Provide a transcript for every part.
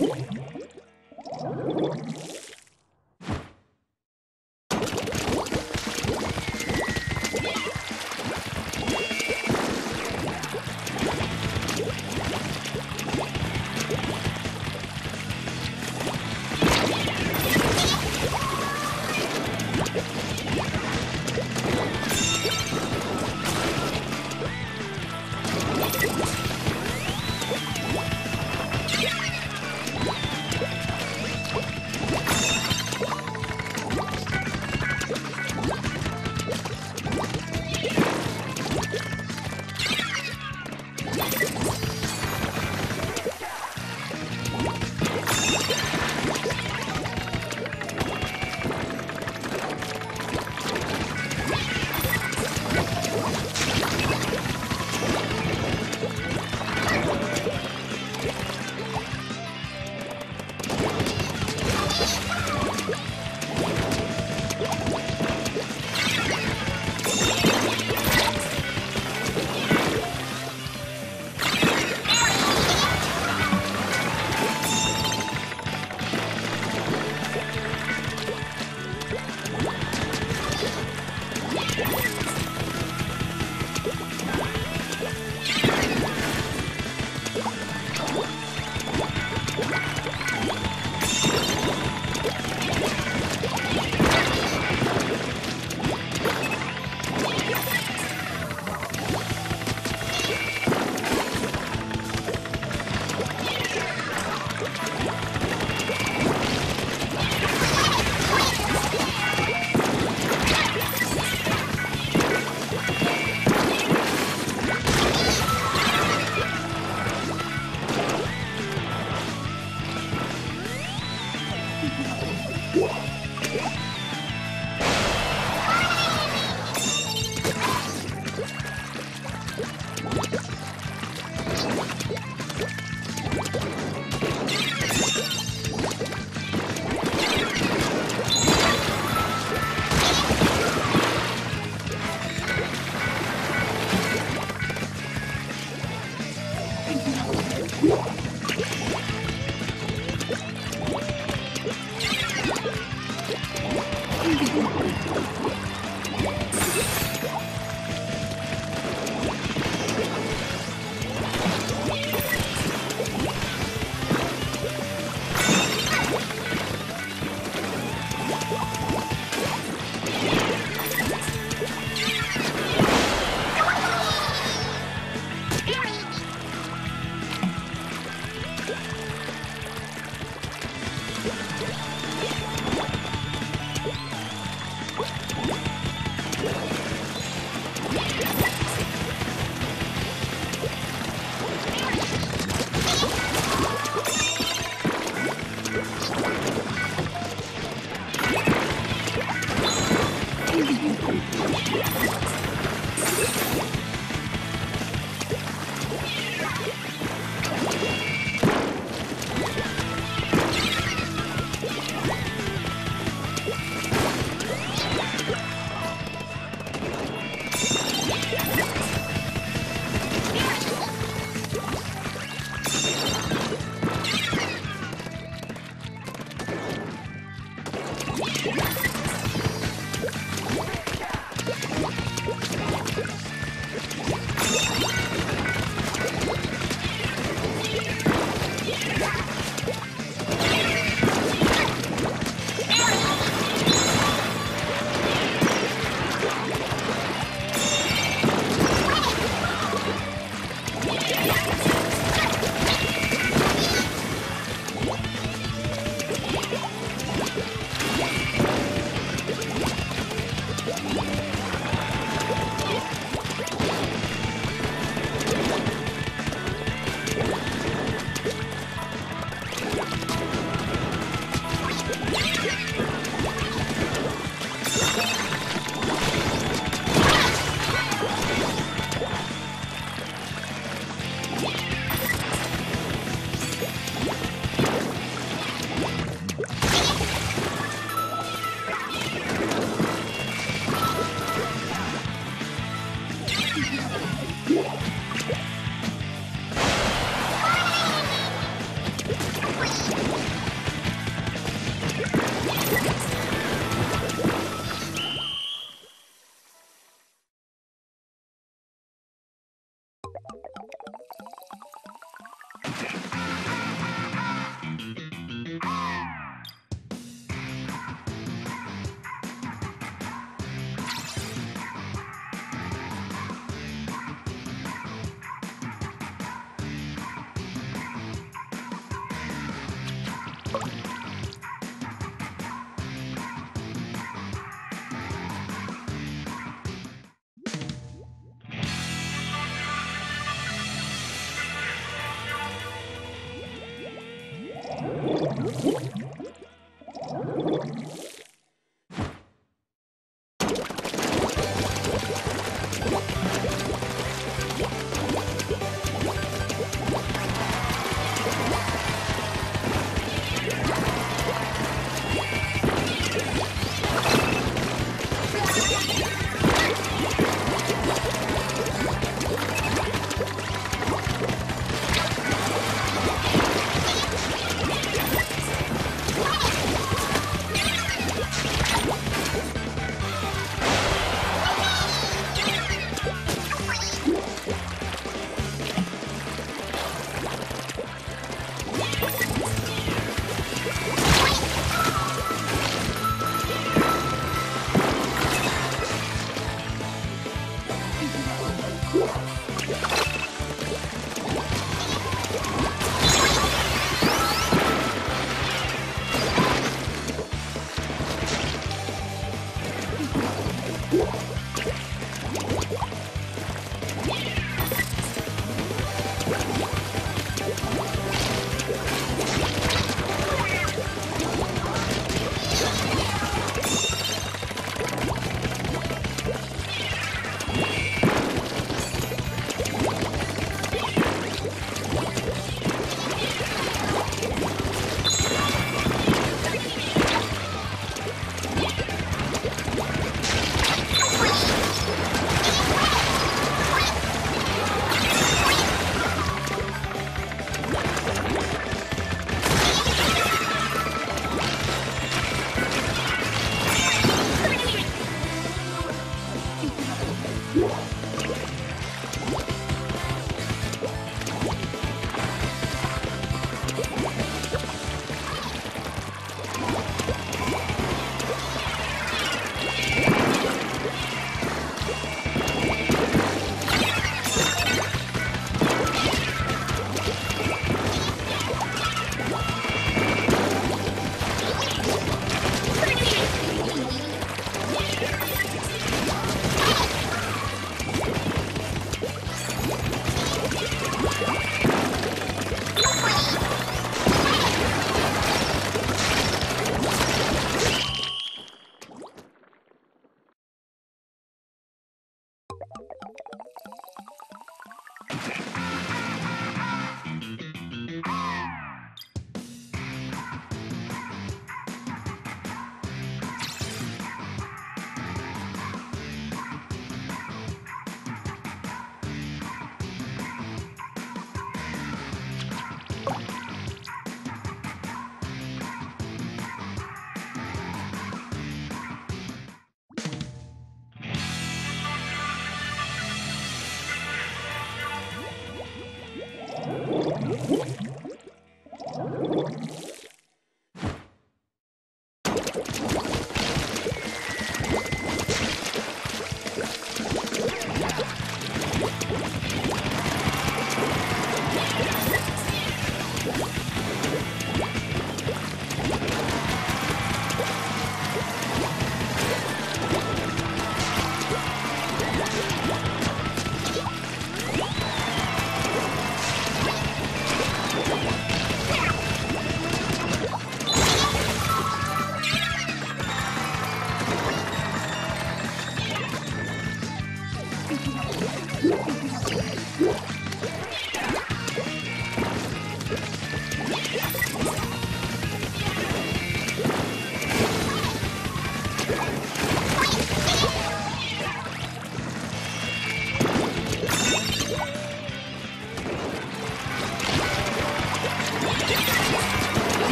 Whee!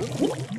Yeah.